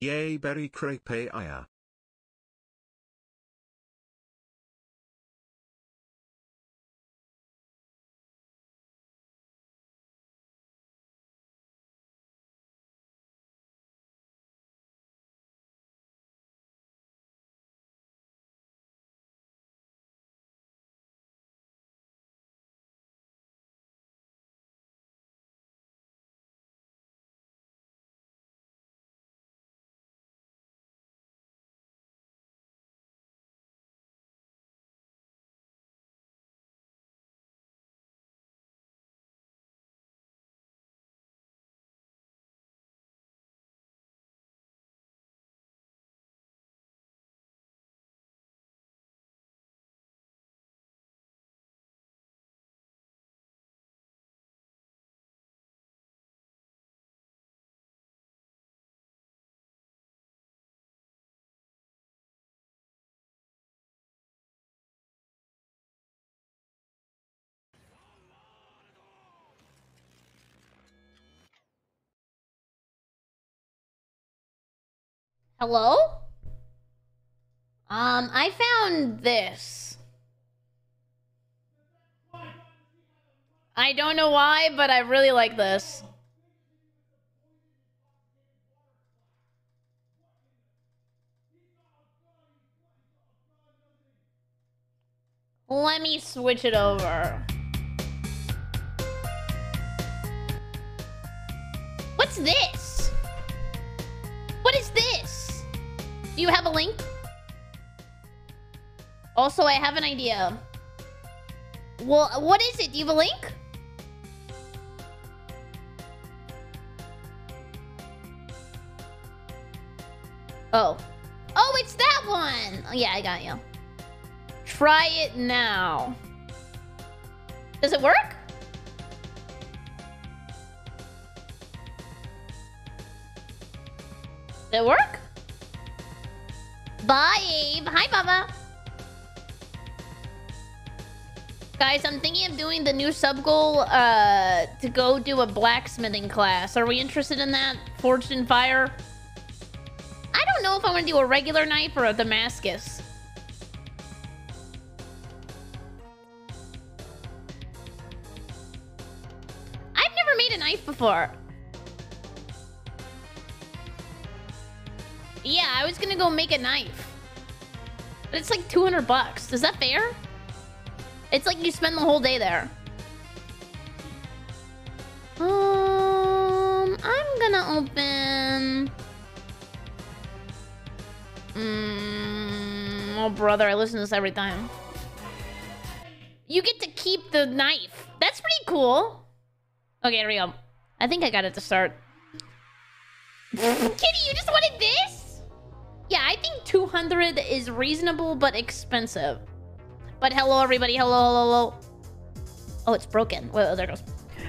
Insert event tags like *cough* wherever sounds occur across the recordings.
Yay berry crepe aya. Hello? Um, I found this. I don't know why, but I really like this. Let me switch it over. What's this? What is this? Do you have a link? Also, I have an idea. Well, what is it? Do you have a link? Oh. Oh, it's that one! Oh, yeah, I got you. Try it now. Does it work? Did it work? Bye. Hi, Baba. Guys, I'm thinking of doing the new sub goal uh, to go do a blacksmithing class. Are we interested in that? Forged in Fire? I don't know if I want to do a regular knife or a Damascus. I've never made a knife before. I was gonna go make a knife. But it's like 200 bucks. Is that fair? It's like you spend the whole day there. Um, I'm gonna open... Mm, oh, brother, I listen to this every time. You get to keep the knife. That's pretty cool. Okay, here we go. I think I got it to start. *laughs* Kitty, you just wanted this? Yeah, I think 200 is reasonable but expensive. But hello, everybody. Hello, hello, hello. Oh, it's broken. Well, there it goes.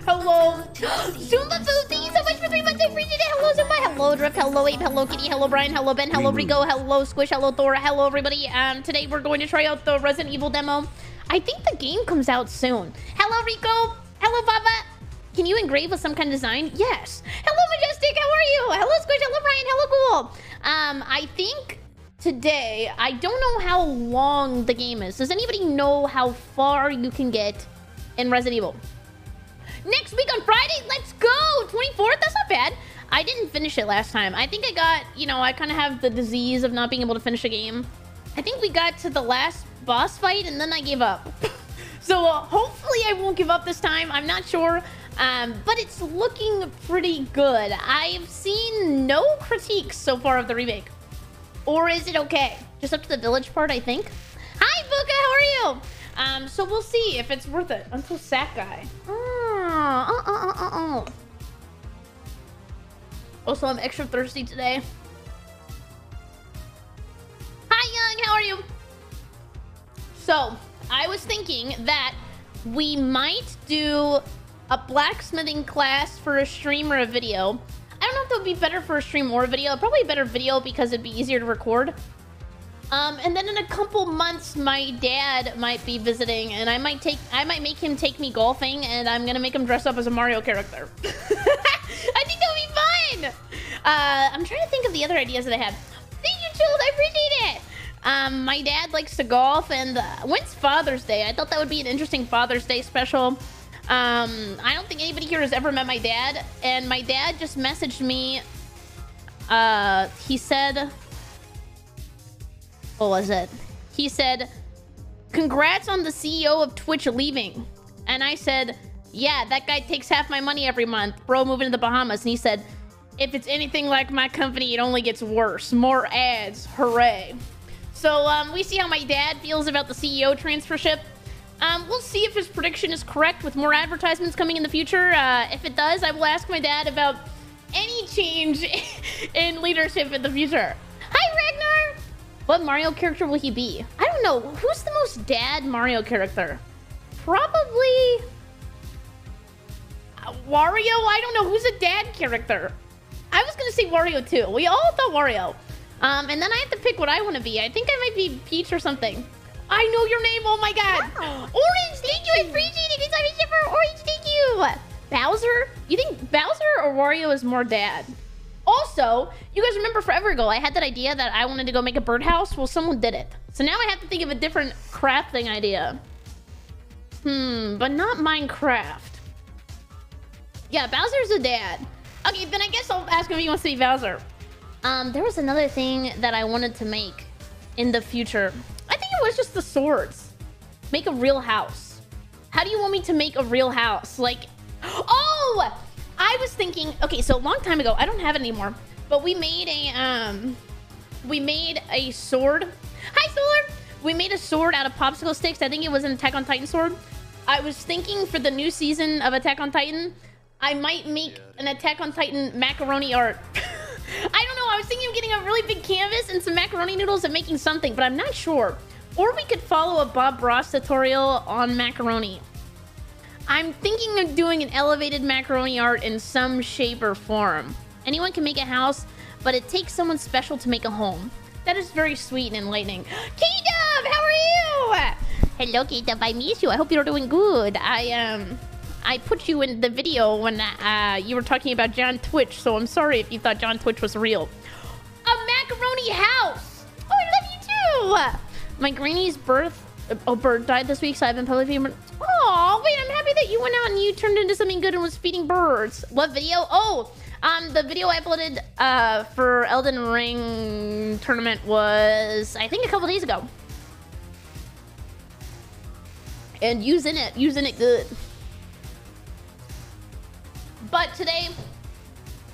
Hello. *gasps* Zumba Food, thank you so much for three months. I appreciate it. Hello, Zumba. Hello, Drift. Hello, Ape. Hello, Kitty. Hello, Brian. Hello, Ben. Hello, Rico. Hello, Squish. Hello, Thor. Hello, everybody. Um, today we're going to try out the Resident Evil demo. I think the game comes out soon. Hello, Rico. Hello, Baba. Can you engrave with some kind of design? Yes. Hello, Majestic. How are you? Hello, Squish. Hello, Brian. Hello, Cool. Um, I think today, I don't know how long the game is. Does anybody know how far you can get in Resident Evil? Next week on Friday, let's go! 24th? That's not bad. I didn't finish it last time. I think I got, you know, I kind of have the disease of not being able to finish a game. I think we got to the last boss fight and then I gave up. *laughs* so uh, hopefully I won't give up this time. I'm not sure. Um, but it's looking pretty good. I've seen no critiques so far of the remake. Or is it okay? Just up to the village part, I think. Hi, Buka, how are you? Um, so we'll see if it's worth it. Until Sack Guy. Oh, uh, uh, uh, uh. Also, I'm extra thirsty today. Hi, Young, how are you? So, I was thinking that we might do a blacksmithing class for a stream or a video. I don't know if that would be better for a stream or a video. Probably a better video because it'd be easier to record. Um, and then in a couple months, my dad might be visiting, and I might take, I might make him take me golfing, and I'm gonna make him dress up as a Mario character. *laughs* I think that would be fun. Uh, I'm trying to think of the other ideas that I have. Thank you, Jules. I appreciate it. Um, my dad likes to golf, and uh, when's Father's Day? I thought that would be an interesting Father's Day special. Um, I don't think anybody here has ever met my dad, and my dad just messaged me. Uh, he said, "What was it?" He said, "Congrats on the CEO of Twitch leaving," and I said, "Yeah, that guy takes half my money every month, bro. Moving to the Bahamas," and he said. If it's anything like my company, it only gets worse. More ads. Hooray. So um, we see how my dad feels about the CEO transfership. Um, we'll see if his prediction is correct with more advertisements coming in the future. Uh, if it does, I will ask my dad about any change *laughs* in leadership in the future. Hi, Ragnar! What Mario character will he be? I don't know. Who's the most dad Mario character? Probably... Uh, Wario? I don't know. Who's a dad character? I was gonna say Wario too. We all thought Wario. Um, and then I have to pick what I want to be. I think I might be Peach or something. I know your name. Oh my god. Wow. Orange, thank you. I appreciate it. It's a shipper. Orange, thank you. Bowser? You think Bowser or Wario is more dad? Also, you guys remember forever ago, I had that idea that I wanted to go make a birdhouse. Well, someone did it. So now I have to think of a different crafting idea. Hmm, but not Minecraft. Yeah, Bowser's a dad. Okay, then I guess I'll ask him if he wants to be Bowser. Um, there was another thing that I wanted to make in the future. Just the swords. Make a real house. How do you want me to make a real house? Like, *gasps* oh, I was thinking, okay, so a long time ago, I don't have it anymore, but we made a, um, we made a sword. Hi, Solar. We made a sword out of popsicle sticks. I think it was an Attack on Titan sword. I was thinking for the new season of Attack on Titan, I might make an Attack on Titan macaroni art. *laughs* I don't know. I was thinking of getting a really big canvas and some macaroni noodles and making something, but I'm not sure. Or we could follow a Bob Ross tutorial on macaroni. I'm thinking of doing an elevated macaroni art in some shape or form. Anyone can make a house, but it takes someone special to make a home. That is very sweet and enlightening. *gasps* K-Dub, how are you? Hello, K-Dub. I miss you. I hope you're doing good. I, um... I put you in the video when uh, you were talking about John Twitch, so I'm sorry if you thought John Twitch was real. A macaroni house! Oh, I love you too! My granny's birth, oh, bird died this week, so I've been publicly... Oh, wait, I'm happy that you went out and you turned into something good and was feeding birds. What video? Oh, um, the video I uploaded uh, for Elden Ring tournament was, I think, a couple days ago. And using it, using it good. But today,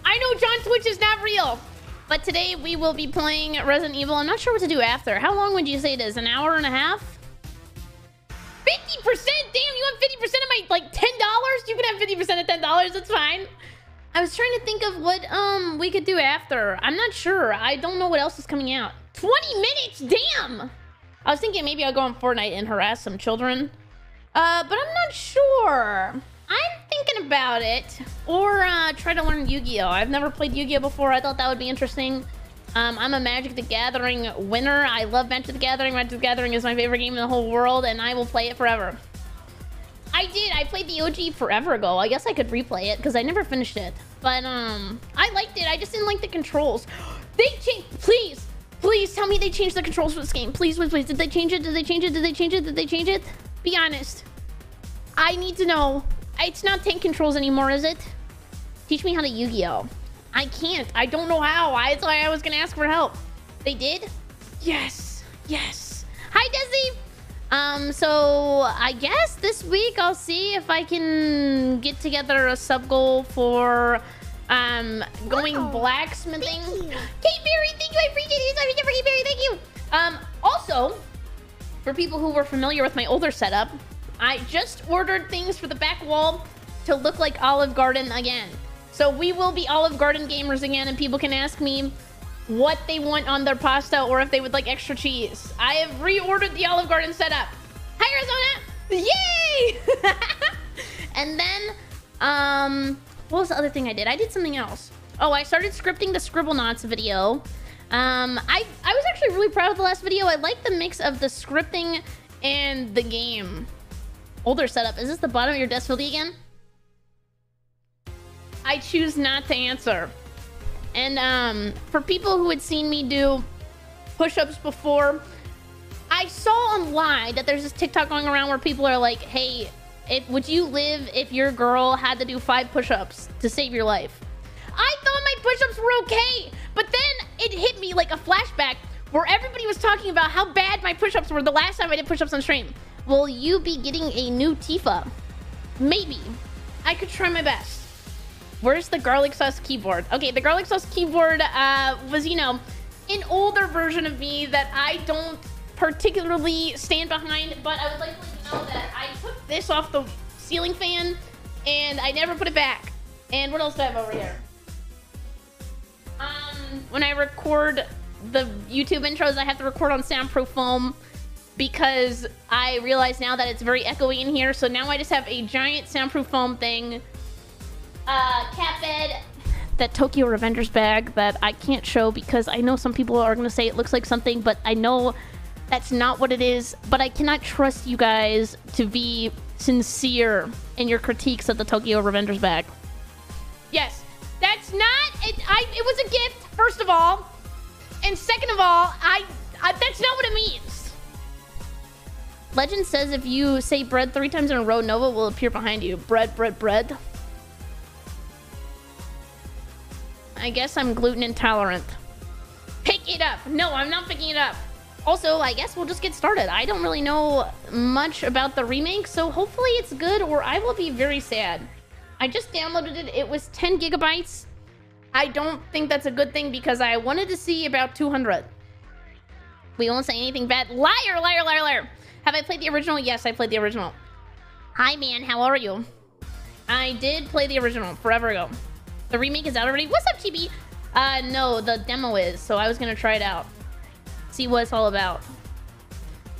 I know John Twitch is not real. But today we will be playing Resident Evil. I'm not sure what to do after. How long would you say it is? An hour and a half? 50%? Damn, you want 50% of my, like, $10? You can have 50% of $10. That's fine. I was trying to think of what um we could do after. I'm not sure. I don't know what else is coming out. 20 minutes? Damn! I was thinking maybe I'll go on Fortnite and harass some children. Uh, but I'm not sure. I'm about it. Or uh, try to learn Yu-Gi-Oh! I've never played Yu-Gi-Oh! before. I thought that would be interesting. Um, I'm a Magic the Gathering winner. I love Magic the Gathering. Magic the Gathering is my favorite game in the whole world, and I will play it forever. I did. I played the OG forever ago. I guess I could replay it because I never finished it. But um, I liked it. I just didn't like the controls. *gasps* They changed. Please, please tell me they changed the controls for this game. Please, please, please. Did they change it? Did they change it? Did they change it? Did they change it? Be honest. I need to know. It's not tank controls anymore, is it? Teach me how to Yu-Gi-Oh! I can't. I don't know how. That's why I was gonna ask for help. They did? Yes. Yes. Hi, Desi! Um, so I guess this week I'll see if I can get together a sub goal for um going wow. blacksmithing. Kate Berry, thank you. I appreciate it. Kate Berry, thank you. Um, also, for people who were familiar with my older setup, I just ordered things for the back wall to look like Olive Garden again. So we will be Olive Garden gamers again, and people can ask me what they want on their pasta or if they would like extra cheese. I have reordered the Olive Garden setup. Hi, Arizona! Yay! *laughs* and then, um, what was the other thing I did? I did something else. Oh, I started scripting the Scribble Scribblenauts video. Um, I, I was actually really proud of the last video. I like the mix of the scripting and the game. Older setup. Is this the bottom of your desk filthy again? I choose not to answer. And um, for people who had seen me do push-ups before, I saw online that there's this TikTok going around where people are like, "Hey, if, would you live if your girl had to do five push-ups to save your life?" I thought my push-ups were okay, but then it hit me like a flashback where everybody was talking about how bad my push-ups were the last time I did push-ups on stream. Will you be getting a new Tifa? Maybe. I could try my best. Where's the garlic sauce keyboard? Okay, the garlic sauce keyboard uh, was, you know, an older version of me that I don't particularly stand behind, but I would like to let you know that I took this off the ceiling fan and I never put it back. And what else do I have over here? Um, when I record the YouTube intros, I have to record on soundproof foam because I realize now that it's very echoey in here. So now I just have a giant soundproof foam thing. Uh, cat bed. That Tokyo Revengers bag that I can't show because I know some people are going to say it looks like something, but I know that's not what it is. But I cannot trust you guys to be sincere in your critiques of the Tokyo Revengers bag. Yes, that's not. It, I, it was a gift, first of all. And second of all, I, I that's not what it means. Legend says if you say bread three times in a row, Nova will appear behind you. Bread, bread, bread. I guess I'm gluten intolerant. Pick it up. No, I'm not picking it up. Also, I guess we'll just get started. I don't really know much about the remake, so hopefully it's good or I will be very sad. I just downloaded it. It was 10 gigabytes. I don't think that's a good thing because I wanted to see about 200. We won't say anything bad. Liar, liar, liar, liar. Have I played the original? Yes, I played the original. Hi, man. How are you? I did play the original forever ago. The remake is out already. What's up, TB? Uh, no, the demo is, so I was gonna try it out. See what it's all about.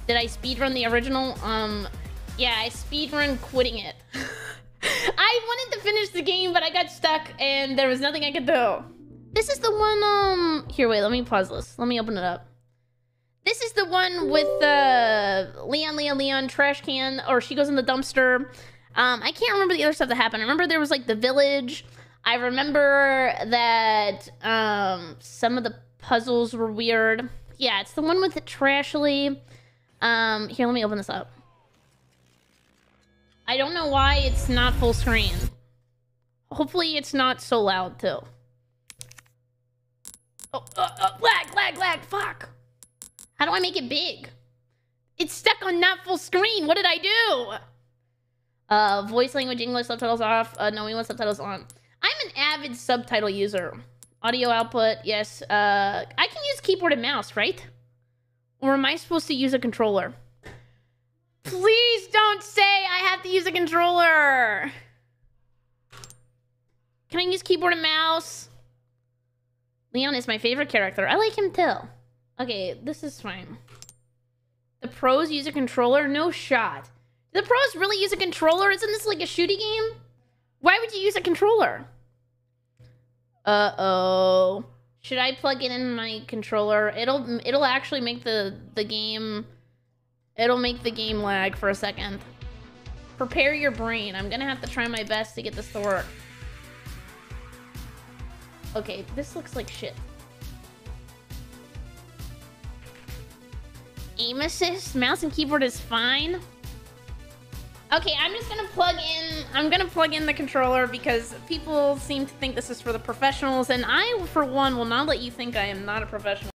Did I speedrun the original? Um, yeah, I speedrun quitting it. *laughs* I wanted to finish the game, but I got stuck and there was nothing I could do. This is the one, um... Here, wait, let me pause this. Let me open it up. This is the one with the uh, Leon, Leon, Leon trash can, or she goes in the dumpster. Um, I can't remember the other stuff that happened. I remember there was like the village. I remember that um, some of the puzzles were weird. Yeah, it's the one with the trashly. Um, here, let me open this up. I don't know why it's not full screen. Hopefully it's not so loud, too. Oh, uh, uh, lag, lag, lag, fuck. How do I make it big? It's stuck on not full screen. What did I do? Uh, voice language English subtitles off. Uh, no, want subtitles on. I'm an avid subtitle user. Audio output, yes. Uh, I can use keyboard and mouse, right? Or am I supposed to use a controller? Please don't say I have to use a controller. Can I use keyboard and mouse? Leon is my favorite character. I like him too. Okay, this is fine. The pros use a controller? No shot. The pros really use a controller? Isn't this like a shooting game? Why would you use a controller? Uh-oh. Should I plug it in my controller? It'll it'll actually make the the game it'll make the game lag for a second. Prepare your brain. I'm gonna have to try my best to get this to work. Okay, this looks like shit. Aim assist, mouse and keyboard is fine. Okay, I'm just gonna plug in, I'm gonna plug in the controller because people seem to think this is for the professionals and I, for one, will not let you think I am not a professional.